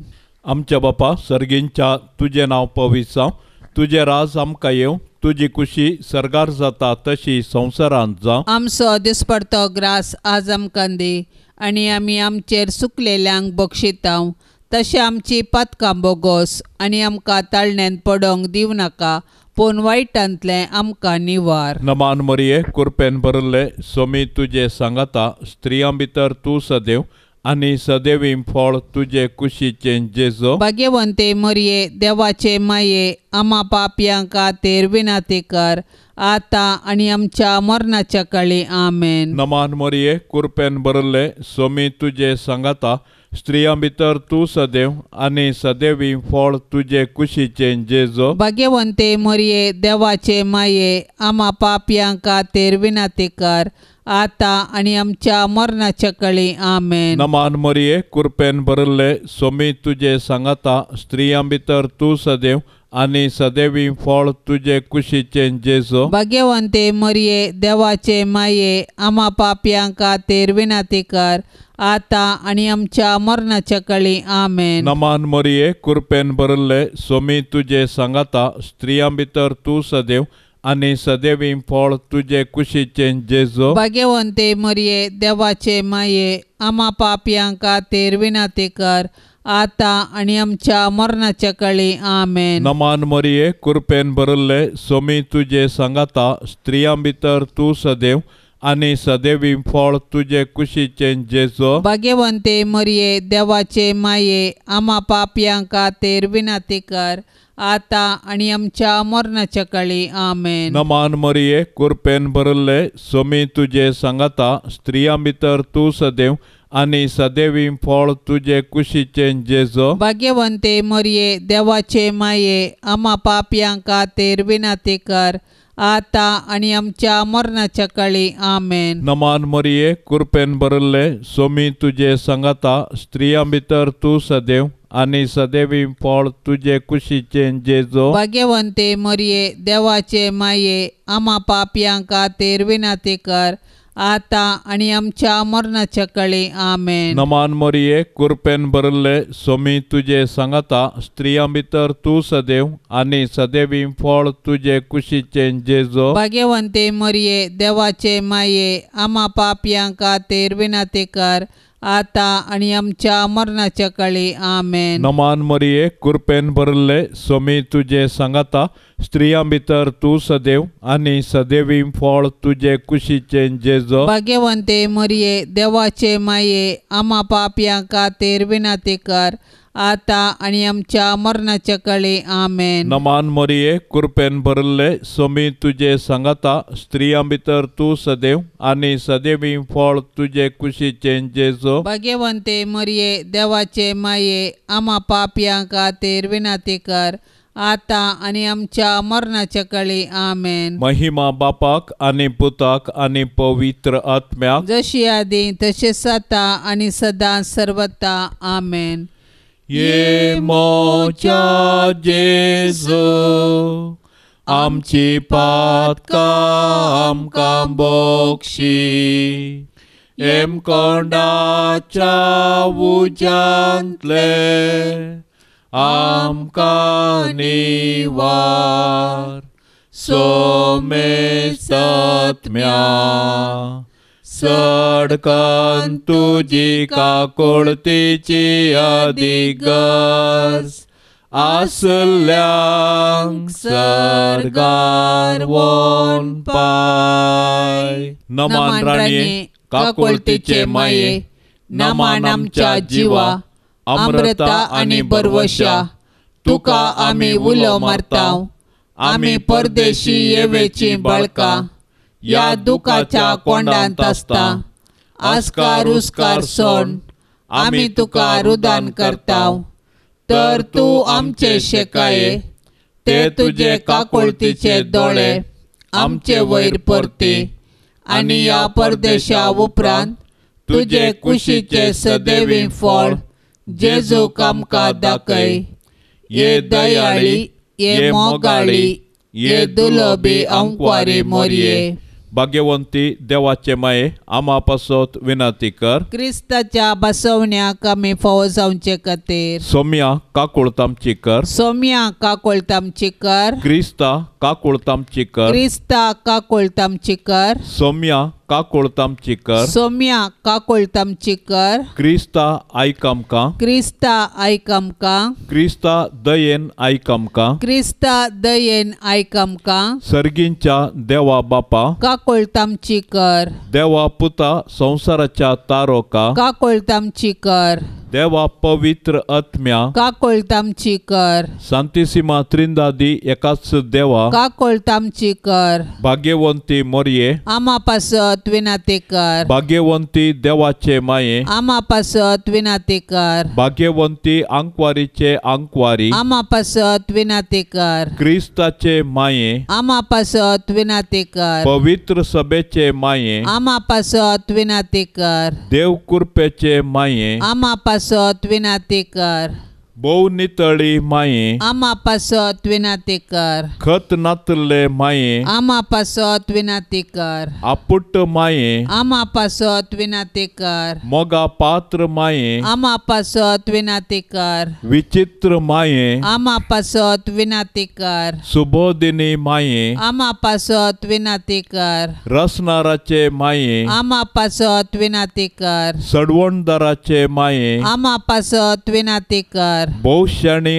आमच्या बापा सर्गेंच्या तुजें नांव पवित्र तुजें राज आमकां येवं तुजी खुशी सरगार जाता तशी संवसारांत जावं आमचो दिसपडतो ग्रास आज आमकां दी. आनी आमी आमचेर सुकलेल्यांक बक्षितांव. तशें आमची पातकां बोगोस आनी आमकां ताळण्यांत पडोंक दिवं नाका पूण वायटांतलें आमकां निवार. नमान मरिये कुरपेन भरले सोमी तुजे सांगाता स्त्रियां भितर तूं सदैव आनी सदैवी फळ तुजे कुशीचे जेजो. भाग्यवंते मरिये देवाचे माये आम्हा पापयांक खातीर विनाती कर. आता आणि आमच्या मरणाच्या काळी आमेन. नमान मोरये कुरपेन बरले सोमी तुजे सांगाता. स्त्रियां भितर तूं सदैव आनी सदैवी फळ तुजे कुशीचे जेजो. भाग्यवंते मरिये देवाचे माये आम्हा पापयांक खातीर विनाती कर. आता आणि आमच्या मरणाच्या काळी आमेन. नमान मोरये कुरपेन बरले सोमी तुजे सांगाता स्त्रियां भितर तूं सदैव आनी सदैवी फळ तुजे कुशीचे जेजो. भाग्यवंते मरिये देवाचे माये आम्हा पापयांक खातीर विनाती कर. आता आणि आमच्या मरणाच्या काळी आमेन. नमान मोरये कुरपेन बरले सोमी तुजे सांगाता स्त्रियां भितर तूं सदैव आनी सदैवी फळ तुजे कुशीचे जेजो. भाग्यवंते मरिये देवाचे माये आम्हा पापयांक खातीर विनाती कर. आता आणि आमच्या मरणाच्या काळी आमेन नमान मोरये कुरपेन बरले सोमी तुजे सांगाता स्त्रियां भितर तूं सदैव आनी सदैवी फळ तुजे कुशीचे जेजो भाग्यवंते मरिये देवाचे माये आम्हा पापयांक खातीर विनाती कर आता आणि आमच्या मरणाच्या काळी आमेन नमान मोरये कुरपेन बरले सोमी तुजे सांगाता स्त्रियां भितर तूं सदैव आनी सदैवी फळ तुजे कुशीचे जेजो. भाग्यवंते मरिये देवाचे माये आम्हा पापयांक खातीर विनाती कर. आता आणि आमच्या मरणाच्या काळी आमेन. नमान मोरये कुरपेन बरले सोमी तुजे सांगाता स्त्रियां भितर तूं सदैव आनी सदैवी फळ तुजे कुशीचे जेजो. भाग्यवंते मरिये देवाचे माये आम्हा पापयांक खातीर विनाती कर. आता आणि आमच्या मरणाच्या काळी आमेन नमान मोरये कुरपेन बरले सोमी तुजे सांगाता स्त्रियां भितर तूं सदैव आनी सदैवी फळ तुजे कुशीचे जेजो भाग्यवंते मरिये देवाचे माये आम्हा पापयांक खातीर विनाती कर आता आणि आमच्या मरणाच्या काळी. आमेन. नमान मोरये कुरपेन बरले सोमी तुजे सांगाता स्त्रियां भितर तूं सदैव आनी सदैवी फळ तुजे कुशीचे जेजो भाग्यवंते मरिये देवाचे माये आम्हा पापयांक खातीर विनाती कर. आता आणि आमच्या मरणाच्या काळी. आमेन. नमान मोरये कुरपेन बरले सोमी तुजे सांगाता स्त्रियां भितर तूं सदैव आनी सदैवी फळ तुजे कुशीचे जेजो. भाग्यवंते मरिये देवाचे माये आम्हा पापयांक खातीर विनाती कर. आता आणि आमच्या मरणाच्या काळी. आमेन. महिमा बापाक आनी पुताक आनी पवित्र आत्म्याक. जशी आदी तशेंच आता आणि सदां सर्वता आमेन. ये मोच्या जेजो आमची पातका आमकां बोक्षी एम कोंडाच्या उजांतले आमकां निवार सोमे सत्म्या सडकन तुजी काकुळतीची अधिगर्स आसल्यांक सरगार वोन पाय. नमान राणे काकुळतीचे माये नमान आमच्या जिवा अमृता आणि बरवशा तुका आमी उलो मारताव? आमी परदेशी येवेची बळका. या दुखाच्या कोंडांत आसता आस्कार उस्कार सोड. आमी तुका रुदान करताव. तर तूं आमचे शेकाये. ते तुजे काकुळतीचे दोळे आमचे वयर परते. आनी या परदेशा उपरांत तुजे कुशीचे सदैवी फळ. जेजू कामका दाखय. ये दयाळी ये मोगाळी ये दुलोबी अंकवारी मोरये. भाग्यवंती देवाचे माये आमा पासत विनंती कर क्रिस्ताच्या बसवण्याक आमी फावो जावचे खातीर सोम्या काकुळतामची कर सोम्या काकोळतामची कर क्रिस्ता काकुळताम चिकर क्रिस्ता काकोळताम चिकर सौम्या काकुळताम चिकर सौम्या काकोळताम चिकर क्रिस्ता आयकामका क्रिस्ता आयकमका क्रिस्ता दयेन आयकामका क्रिस्ता दयेन आयकमका सर्गींच्या देवा बापा? काकोळताम चिकर देवा पुता संसाराच्या तारोका काकोळताम चिकर देवा पवित्र आत्म्या काकोळताम चिकर सांतिसिमा त्रिंदादी एकाच देवा काकोळताम चिकर भाग्यवंती मोरये आमा पासत विनातेकर भाग्यवंती देवाचे माये आमा पासत विनातेकर भाग्यवंती अंकवारीचे अंकवारी आमा पासत विनातेकर क्रिस्ताचे माये आमा पासत विनातेकर पवित्र सभेचे माये आमा पासत विनातेकर देव कृपेचे माये आमा सत्विनातेकर भोव नितळी माये आमा पासत विनातेकर खत नातले माये आमा पासत विनातेकर आपुट्ट माये आमा पासत विनातेकर मोगा पात्र माये आमा पासत विनातेकर विचित्र माये आमा पासत विनातेकर सुबोधिनी माये आमा पासत विनातेकर रसनाराचे माये आमा पासत विनातेकर सडवणदाराचे माये आमा पासत विनातेकर भौशाणी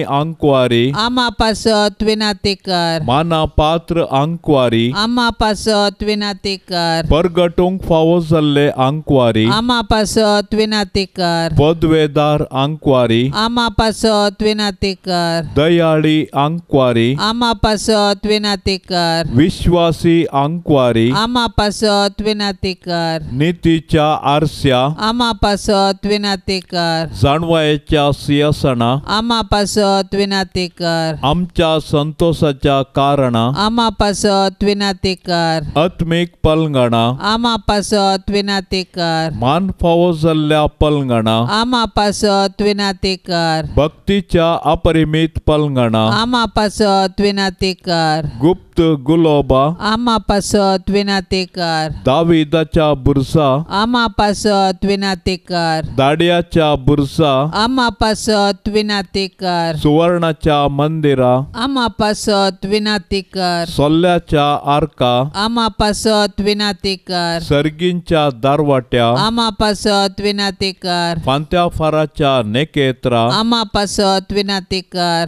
अंकवारी आमा पासत विनातेकर माना पात्र अंकवारी आमा पासत विनातेकर परगटूंक फावो जाल्ले अंकवारी आमा पासत विनातेकर पदवेदार अंकवारी आमा पासत विनातेकर दयाळी अंकवारी आमा पासत विनातेकर विश्वासी अंकवारी आमा पासत विनातेकर नीतीच्या आरस्या आमा पासत विनातेकर जाणवायेच्या सिंहासना आमा पासत विनातेकर आमच्या संतोषाच्या कारणा आमा पासत विनातेकर आत्मिक पलंगणा आमा पासत विनातेकर मान फावो जाल्ल्या पलंगणा आमा पासत विनातेकर भक्तीच्या अपरिमित पलंगणा आमा पासत विनातेकर गुप्त गुलोबा आमा पासत विनातेकर दाविदाच्या बुरसा आमा पासत विनातेकर दाडियाच्या बुरसा आमा पासत विनातेकर सुवर्णाच्या मंदिरा आमा पासत विनातेकर सोल्ल्याच्या आर्का आमा पासत विनातेकर सर्गींच्या दारवाट्या आमा पासत विनातेकर फांत्या फाराच्या नेकेत्रा आमा पासत विनातेकर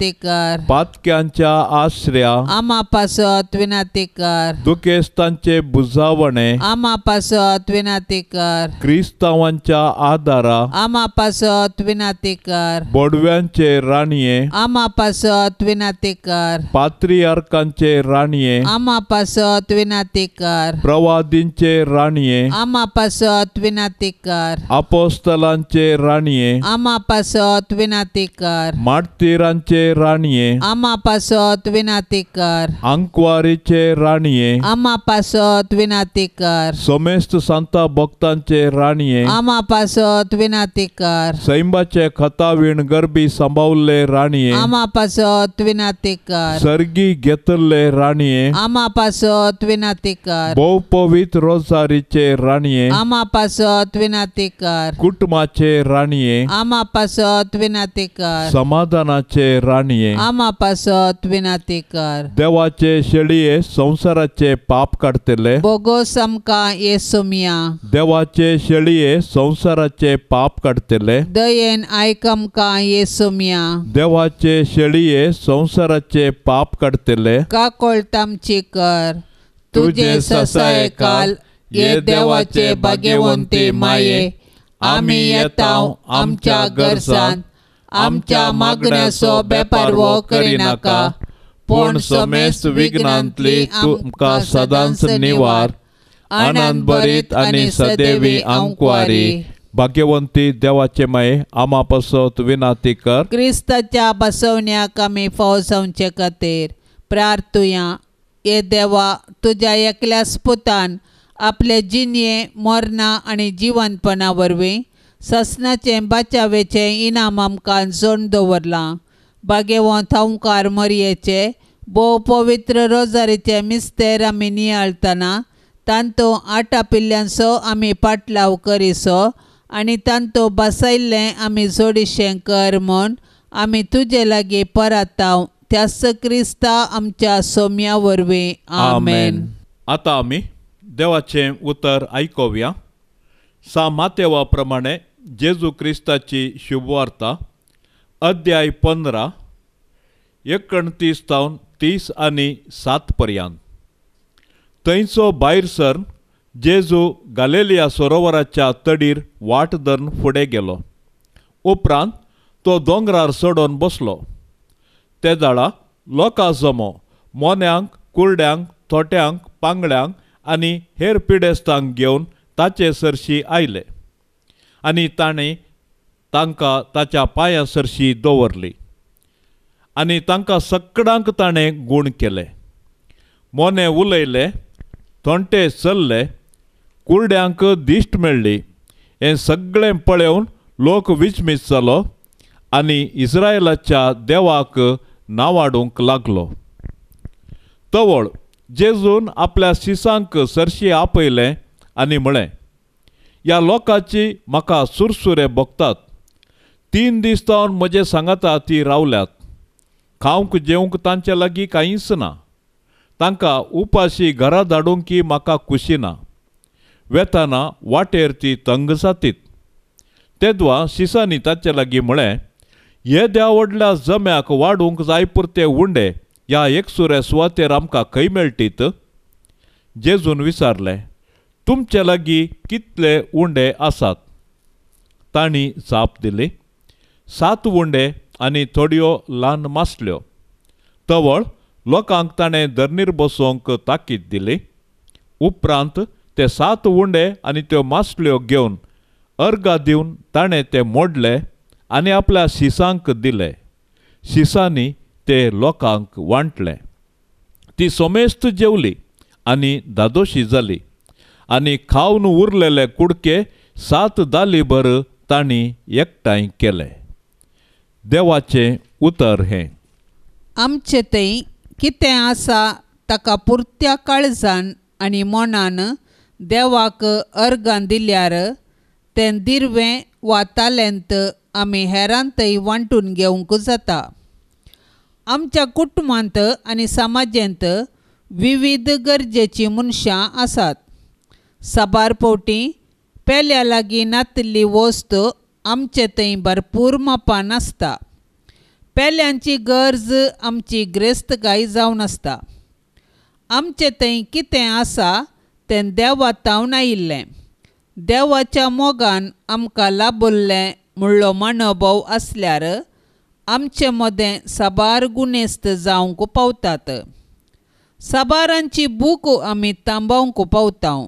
पासत विनातेकर. पातक्यांच्या आश्रया. आमा पासत विनातेकर. दुखेस्तांचे बुजावणे. आमा पासत विनातेकर. क्रिस्तावांच्या आदारा आमा पासत विनातेकर. बोडव्यांचे राणये. आमा पासत विनातेकर. पात्रियार्कांचे राणये. आमा पासत विनातेकर. प्रवादींचे राणये. आमा पासत विनातेकर. अपोस्तलांचे राणये. आमा पासत विनातेकर. माटतीरांचे राणये आमा पासत विनातेकर अंकवारीचे राणये आमा पासत विनातेकर सोमेस्त संता भक्तांचे राणये आमा पासत विनातेकर सैंबाचे खतावीण गरबी सांभाळले राणये आमा पासत विनातेकर सर्गी घेतले राणये आमा पासत विनातेकर बहुपवित रोजारीचे राणये आमा पासत विनातेकर कुटुंबाचे राणये आमा पासत विनातेकर समाधानाचे राणये आमा पासत विनातेकर देवाचे शेळये संसाराचे पाप काढतले. बोगो समका येसुमिया देवाचे शेळये संसाराचे पाप काढतले. दयेन आयकमका येसुमिया देवाचे शेळये संसाराचे पाप काढतले. का कोळतामची कर. तुझे ससाय काल ये देवाचे भाग्यवंते माये. आम्ही येताव आमच्या गरसान आमच्या मागण्याचो बेपारवो करिनाका पूण समेस्त विघ्नांतली तुमका सदांच निवार आनंद भरीत आणि सदैवी अंकवारी. भाग्यवंती देवाचे माये आमा पसत विनाती कर. क्रिस्ताच्या बसवण्याक आमी फौसांचे खातीर प्रार्थुया. ये देवा तुज्या एकल्याच पुतान आपले जिनये मरणा आनी जिवंतपणा वरवीं. ससनाचें बाचावेचे इनाम आमकां जण दवरलां। भाग्यवंत ओंकार मरयेचे भोव पवित्र रोजारेचें मिस्तेर आमी नियाळतना तांतो आटापिल्ल्यांचो आमी पाटलाव करीसो आनी तांतो बसयल्लें आमी जोडिशें कर म्हूण आमी तुजे लागीं परताव त्यास क्रिस्ता आमच्या सोम्या वरवीं आमेन. आतां आमी देवाचें उतर आयकोवया सा मातेवा प्रमाणे जेजू क्रिस्ताची शुभवार्ता अध्याय पंदरा एकोणतीस तावन तीस आनी सात पर्यंत. थंयचो भायर सर जेजू गालेलिया सरोवराच्या तडीर वाट धरून फुडें गेलो. उपरांत तो दोंगरार चडोवन बसलो. ते जाळा लोकां जमो मोन्यांक कुर्ड्यांक थोट्यांक पांगड्यांक आनी हेर पिडेस्तांक घेवन ताचे सरशी आयले. आनी ताणें तांकां ताच्या पांयां सरशी दवरली. आनी तांकां सगळ्यांक ताणें गूण केले. मोने उलयले थोंटे चल्ले कुर्ड्यांक दिश्ट मेळ्ळी हें सगळें पळोवन लोक विचमीत जालो आनी इस्रायलाच्या देवाक नांवाडूंक लागलो. तवळ जेजून आपल्या शिसांक सरशी आपयलें आनी म्हळें ह्या लोकांची म्हाका सुरसुरे भोगतात तीन दीस जावन म्हजे सांगाता ती रावल्यात. खावंक जेवंक तांचे लागीं कांयच ना. तांकां उपाशी घरा धाडूंकी म्हाका खुशी ना वेताना वाटेर ती तंग जातीत. तेदवा शिसांनी ताचे लागीं म्हळें हे व्हडल्या जम्याक वाडूंक जाय पुरते उंडे ह्या एकसुऱ्या सुवातेर आमकां खंय मेळटीत जेजून विचारलें तुमचे लागीं कितले उंडे आसात? तांणी जाप दिली. सात उंडे आनी थोड्यो ल्हान मासल्यो. तवळ लोकांक ताणें धरणीर बसोवंक ताकीद दिली. उपरांत ते सात उंडे आनी त्यो मासल्यो घेवन अर्गा दिवन ताणें ते मोडले आनी आपल्या शिसांक दिले. शिसांनी ते लोकांक वांटले. ती सोमेस्त जेवली आनी दादोशी जाली. आनी खावन उरलेले कुडके सात दाली भर तांणी एकठांय केले. देवाचें उतर हें. आमचे थंय कितें आसा ताका पुरत्या काळजान आनी मनान देवाक अर्गां दिल्यार तें दिर्वें वा तालेंत आमी हेरांतय वांटून घेवंक जाता. आमच्या कुटुंबांत आनी समाजांत विविध गरजेचीं मनशां आसात. साबार पोवटी पेल्या लागीं नातिल्ली वस्त आमचे थंय भरपूर मापान आसता पेल्यांची गरज आमची ग्रेस्तकाय जावन आसता आमचे थंय कितें आसा तें देवातावन आयिल्लें. देवाच्या मोगान आमकां लाबुल्लें म्हणलो मनोभव आसल्यार आमचे मदें साबार गुणेस्त जावंक पावतात. साबारांची बूक आमी तांबोवंक पावतांव.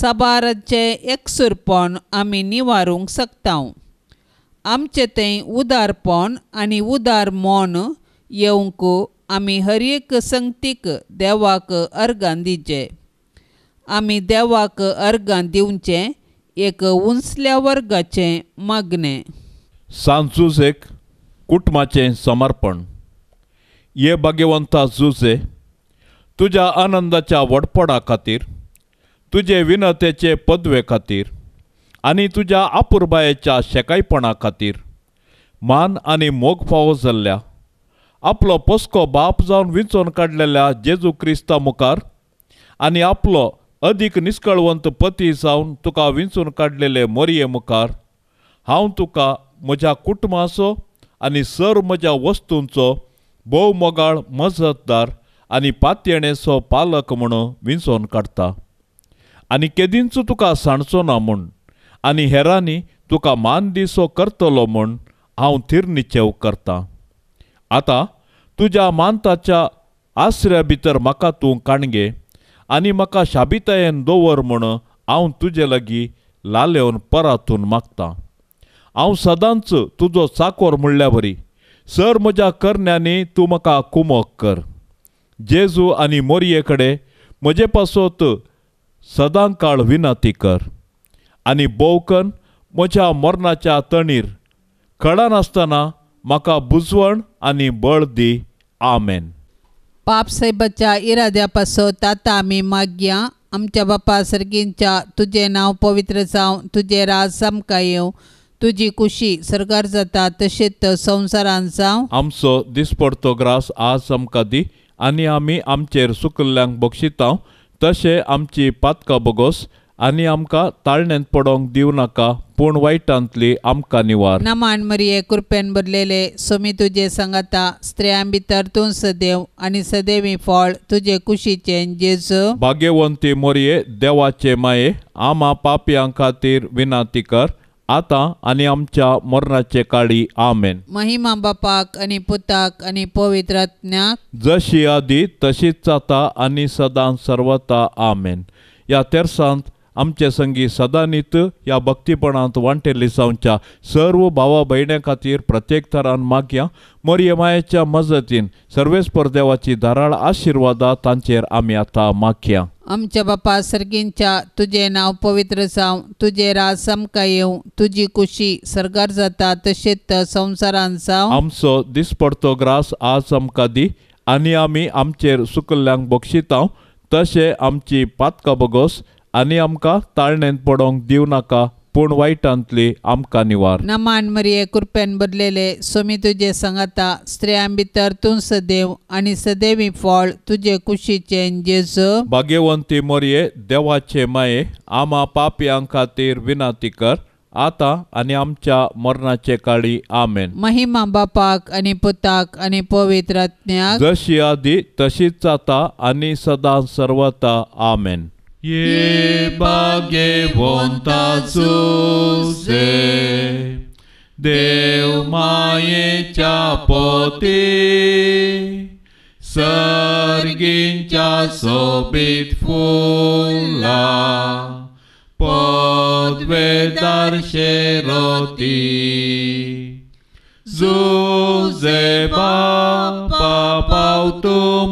साबाराचें एकसुरपण आमी निवारूंक शकता आमचे थंय उदारपण आनी उदार मन येवंक आमी हर एक संगतीक देवाक अर्गां दिवचे आमी देवाक अर्गां दिवचें एक उंचल्या वर्गाचें मागणें. सांजुजेक कुटुंबाचें समर्पण. ये भाग्यवंता जुजे तुज्या आनंदाच्या वडपडा खातीर तुजे विनतेचे पदवे खातीर आनी तुज्या आपुरबायेच्या शेकायपणा खातीर. मान आनी मोग फावो जाल्ल्या. आपलो पोस्को बाप जावन विंचोवन काडलेल्या जेजू क्रिस्ता मुखार आनी आपलो अदीक निश्कळवंत पती जावन तुका विंचून काडलेले मोरये मुखार हांव तुका म्हज्या कुटुंबाचो आनी सर म्हज्या वस्तूंचो भोव मोगाळ मजतदार आनी पातयेणेचो पालक म्हणून विंचोवन काडटा आनी केदींचो तुका सांडचो ना म्हूण. आनी हेरांनी तुका मान दिसो करतलो म्हूण हांव थीर निचेव करतां. आतां तुज्या मानताच्या आसऱ्या भितर म्हाका तूं काणगे आनी म्हाका शाबितायेन दवर म्हूण हांव तुजे लागीं लालेवन परातून मागतां. हांव सदांच तुजो चाकोर म्हणल्या बरी सर म्हज्या करण्यांनी तूं म्हाका कुमोक कर. जेजू आनी मोरये कडेन म्हजे पासत सदां काळ विनती कर. आनी बोवकन म्हज्या मरणाच्या तणीर. खडा नासतना म्हाका बुजवण आनी बळ दी. आमेन. पाप साहेबाच्या इराद्या पासत आतां आमी मागया. आमच्या बापा सर्गींच्या तुजें नांव पवित्र जावं तुजें राज सामका येवं तुजी कुशी सरकार जाता तशेंच संवसारान जावं. आमचो दिसपडतो ग्रास आज आमकां दी. आनी आमी आमचेर सुकल्ल्यांक बक्षितांव तशें आमची पातकां बोगोस आनी आमकां ताळण्यांत पडोंक दिवं नाका पूण वायटांतली आमकां निवार. नमान मरिये कृपेन भरलेले सोमी तुजे सांगाता स्त्रियां भितर तूं सदैव आनी सदैवी फळ तुजे कुशीचे जेजू. भाग्यवंती मोरये देवाचे माये आमा पापयां खातीर विनाती कर. आतां आनी आमच्या मरणाचे काळी आमेन. महिमा बापाक आनी पुताक आनी पवित्रज्ञाक जशी आदी तशीच जाता आनी सदां सर्वता आमेन. ह्या तेर्सांत आमचे संगी सदांनीत ह्या भक्तीपणांत वांटेली जावच्या सर्व भावा भयण्यां खातीर प्रत्येक तरान मागया मोरये मायेच्या मजतीन सर्वेस्पर देवाची धाराळ आशिर्वादा तांचेर आमी आतां मागया. आमच्या बापा सर्गींच्या तुझे नाव पवित्र जावं तुझे राज समका येवं तुजी कुशी सरगार जाता तशेंच संवसारान जावं आमचो दिसपडतो ग्रास आज आमकां दी आनी आमी आमचेर सुकल्ल्यांक बक्षितांव तशें आमची पातकां बगोस आनी आमकां ताळणेंत पडोंक दिवं नाका. पूण वायटांतली आमकां निवार. नमान मरिये कृपेन भरलेले सोमी तुजे सांगाता स्त्रियां भितर तूं सदैव आनी सदैवी फळ तुजे कुशीचे जेजू. भाग्यवंती मोरये देवाचे माये आमा पापयां खातीर विनाती कर. आतां आनी आमच्या मरणाचे काळी आमेन. महिमा बापाक आनी पुताक आनी पवित्रज्ञाक जशी आदी तशीच जाता आनी सदां सर्वता आमेन. Iebage vontazuze, Deu maie cea poti, Sărghin cea sobit fula, Pot vedar șeroti. Zuze ba pa pau tu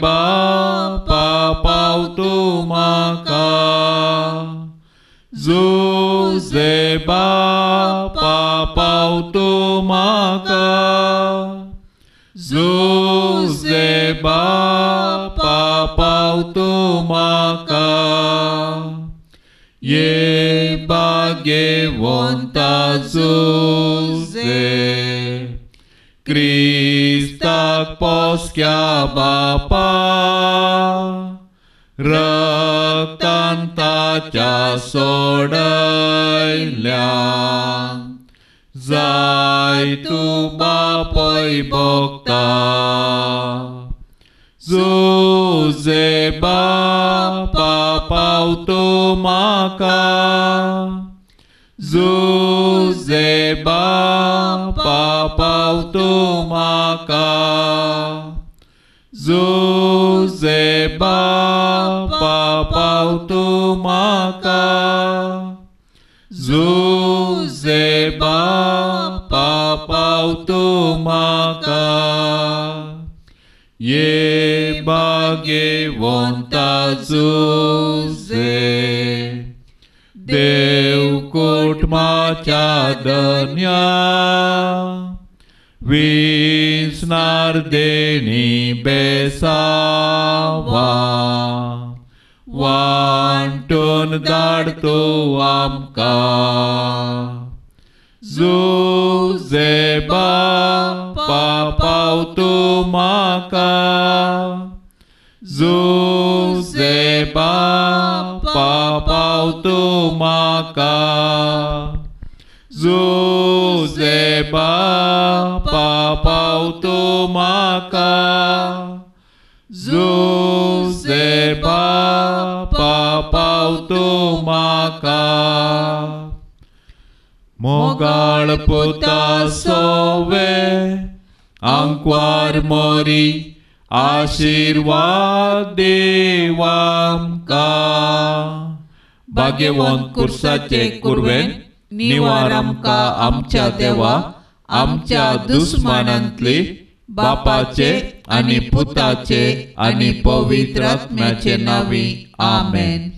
ba pa pau tu ma ka. Du pau tu ma ka. Du pau tu ma ye bage ge won ta फुला पदवेदार शेरोती जुजे बापा पावतो म्हाका जुजे बापा पावतो म्हाका जुजे बापा पावतो म्हाका जुजे बापा पावतो म्हाका ये Zuze dê ba pa pau tu ma ca du dê ba pa ma ma ye bage wanta Zuze. देव माचा धन्या. विसनार देणी बेसावा. वांटून धाडतो आमकां. जुजे बापा पावतो म्हाका जुजे बापा पावतो म्हाका जुजे बापा पावतो म्हाका जुजे बापा पावतो म्हाका मोगाळ पुता सोवे आंकवार मोरी आशीर्वाद देवामका भाग्यवंत कुर्साचे कुर्वेन निवार आमकां आमच्या देवा? आमच्या दुस्मानांतली बापाचे आनी पुताचे आनी पवित्रात्म्याचे नावी. आमेन.